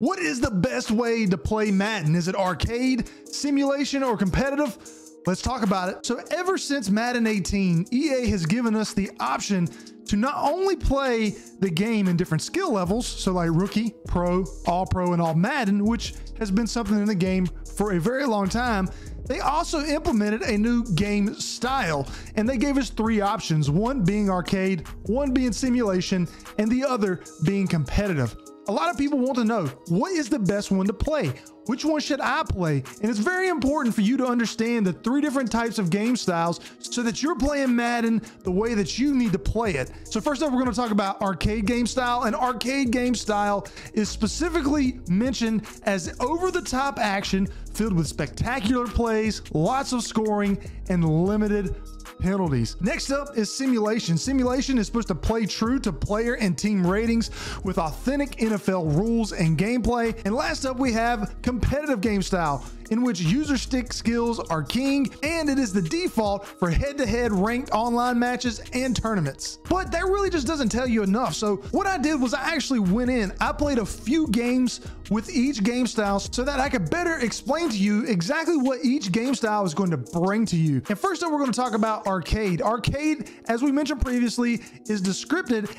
What is the best way to play Madden? Is it arcade, simulation, or competitive? Let's talk about it. So, ever since Madden 18, EA has given us the option to not only play the game in different skill levels, so like rookie, pro, all pro, and all Madden, which has been something in the game for a very long time, they also implemented a new game style and they gave us three options one being arcade, one being simulation, and the other being competitive. A lot of people want to know what is the best one to play? Which one should I play? And it's very important for you to understand the three different types of game styles so that you're playing Madden the way that you need to play it. So, first up, we're going to talk about arcade game style. And arcade game style is specifically mentioned as over the top action filled with spectacular plays, lots of scoring, and limited penalties. Next up is simulation. Simulation is supposed to play true to player and team ratings with authentic NFL rules and gameplay. And last up, we have competitive game style in which user stick skills are king and it is the default for head-to-head ranked online matches and tournaments. But that really just doesn't tell you enough. So what I did was I actually went in, I played a few games with each game style so that I could better explain to you exactly what each game style is going to bring to you. And first up, we're going to talk about arcade. Arcade, as we mentioned previously, is described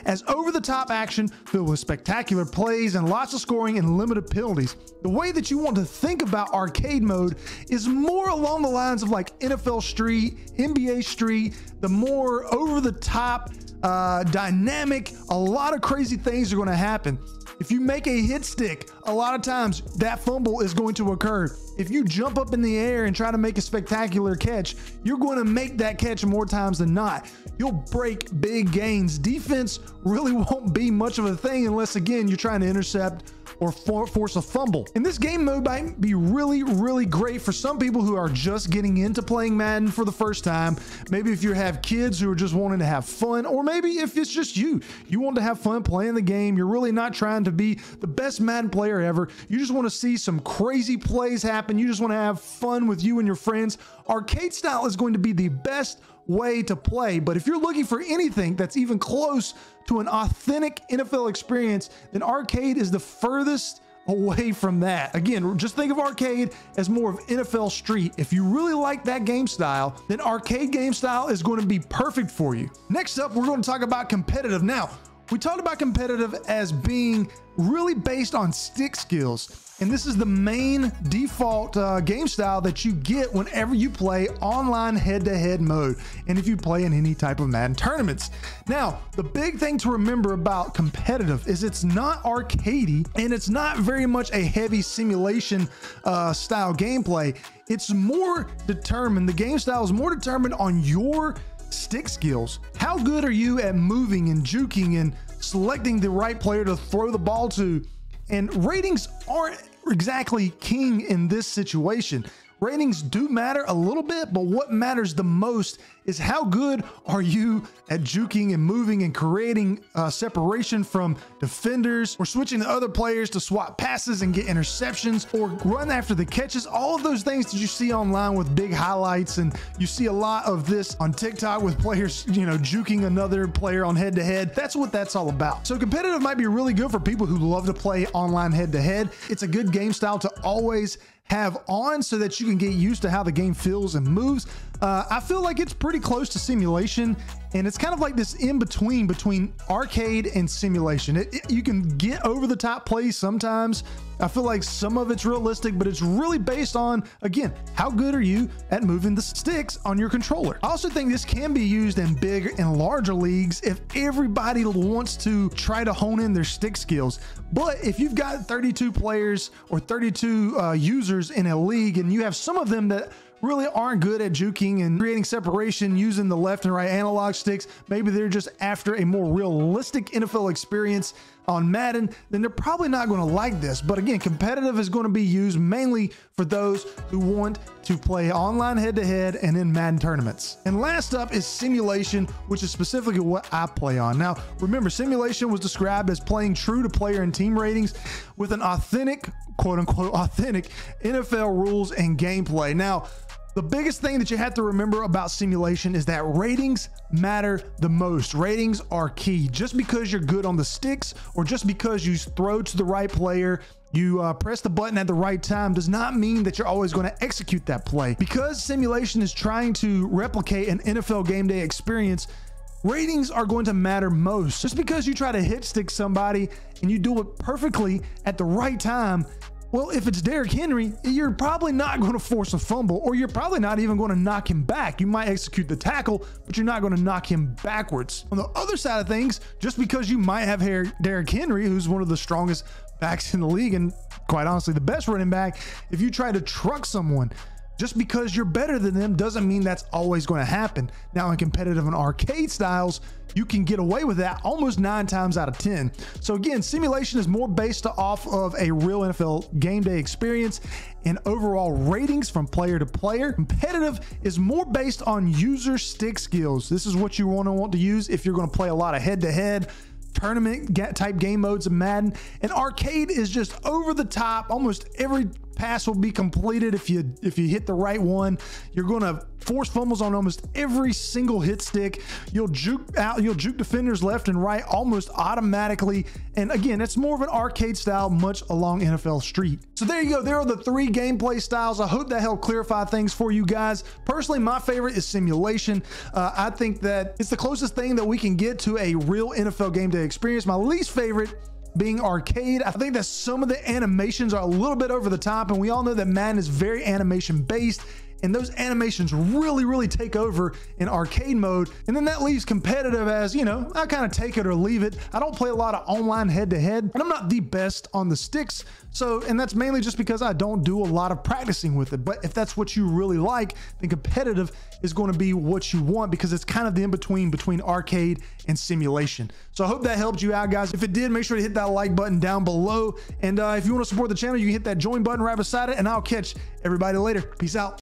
as over-the-top action filled with spectacular plays and lots of scoring and limited penalties. The way that you want to think about arcade arcade mode is more along the lines of like NFL Street, NBA Street, the more over the top, uh, dynamic, a lot of crazy things are going to happen. If you make a hit stick, a lot of times that fumble is going to occur. If you jump up in the air and try to make a spectacular catch, you're going to make that catch more times than not. You'll break big gains. Defense really won't be much of a thing unless, again, you're trying to intercept or for force a fumble. And this game mode might be really, really great for some people who are just getting into playing Madden for the first time. Maybe if you have kids who are just wanting to have fun, or maybe if it's just you, you want to have fun playing the game. You're really not trying to be the best Madden player ever. You just want to see some crazy plays happen. You just want to have fun with you and your friends. Arcade style is going to be the best way to play. But if you're looking for anything that's even close to an authentic NFL experience, then arcade is the furthest away from that. Again, just think of arcade as more of NFL Street. If you really like that game style, then arcade game style is going to be perfect for you. Next up, we're going to talk about competitive. Now, we talked about competitive as being really based on stick skills. And this is the main default uh, game style that you get whenever you play online head to head mode and if you play in any type of Madden tournaments. Now, the big thing to remember about competitive is it's not arcadey and it's not very much a heavy simulation uh, style gameplay. It's more determined, the game style is more determined on your stick skills. How good are you at moving and juking and selecting the right player to throw the ball to? And ratings aren't exactly king in this situation. Ratings do matter a little bit, but what matters the most is how good are you at juking and moving and creating uh, separation from defenders or switching to other players to swap passes and get interceptions or run after the catches. All of those things that you see online with big highlights and you see a lot of this on TikTok with players, you know, juking another player on head to head. That's what that's all about. So competitive might be really good for people who love to play online head to head. It's a good game style to always have on so that you can get used to how the game feels and moves. Uh, I feel like it's pretty close to simulation, and it's kind of like this in between between arcade and simulation. It, it, you can get over the top plays sometimes. I feel like some of it's realistic, but it's really based on, again, how good are you at moving the sticks on your controller? I also think this can be used in bigger and larger leagues if everybody wants to try to hone in their stick skills. But if you've got 32 players or 32 uh, users in a league and you have some of them that really aren't good at juking and creating separation using the left and right analog sticks. Maybe they're just after a more realistic NFL experience on Madden, then they're probably not going to like this. But again, competitive is going to be used mainly for those who want to play online head to head and in Madden tournaments. And last up is simulation, which is specifically what I play on. Now, remember, simulation was described as playing true to player and team ratings with an authentic, quote unquote, authentic NFL rules and gameplay. Now, the biggest thing that you have to remember about simulation is that ratings matter the most. Ratings are key. Just because you're good on the sticks or just because you throw to the right player you uh, press the button at the right time does not mean that you're always going to execute that play. Because simulation is trying to replicate an NFL game day experience, ratings are going to matter most. Just because you try to hit stick somebody and you do it perfectly at the right time, well, if it's Derrick Henry, you're probably not going to force a fumble, or you're probably not even going to knock him back. You might execute the tackle, but you're not going to knock him backwards. On the other side of things, just because you might have Derrick Henry, who's one of the strongest backs in the league, and quite honestly, the best running back, if you try to truck someone, just because you're better than them doesn't mean that's always going to happen. Now, in competitive and arcade styles, you can get away with that almost nine times out of 10. So, again, simulation is more based off of a real NFL game day experience and overall ratings from player to player. Competitive is more based on user stick skills. This is what you want to want to use if you're going to play a lot of head to head tournament type game modes of Madden. And arcade is just over the top. Almost every pass will be completed if you if you hit the right one. You're going to force fumbles on almost every single hit stick. You'll juke out, you'll juke defenders left and right almost automatically. And again, it's more of an arcade style, much along NFL Street. So there you go. There are the three gameplay styles. I hope that helped clarify things for you guys. Personally, my favorite is simulation. Uh, I think that it's the closest thing that we can get to a real NFL game day experience. My least favorite being arcade. I think that some of the animations are a little bit over the top, and we all know that Madden is very animation based and those animations really, really take over in arcade mode. And then that leaves competitive as, you know, I kind of take it or leave it. I don't play a lot of online head to head, and I'm not the best on the sticks. So, and that's mainly just because I don't do a lot of practicing with it. But if that's what you really like, then competitive is going to be what you want because it's kind of the in between between arcade and simulation. So I hope that helped you out, guys. If it did, make sure to hit that like button down below. And uh, if you want to support the channel, you can hit that join button right beside it. And I'll catch everybody later. Peace out.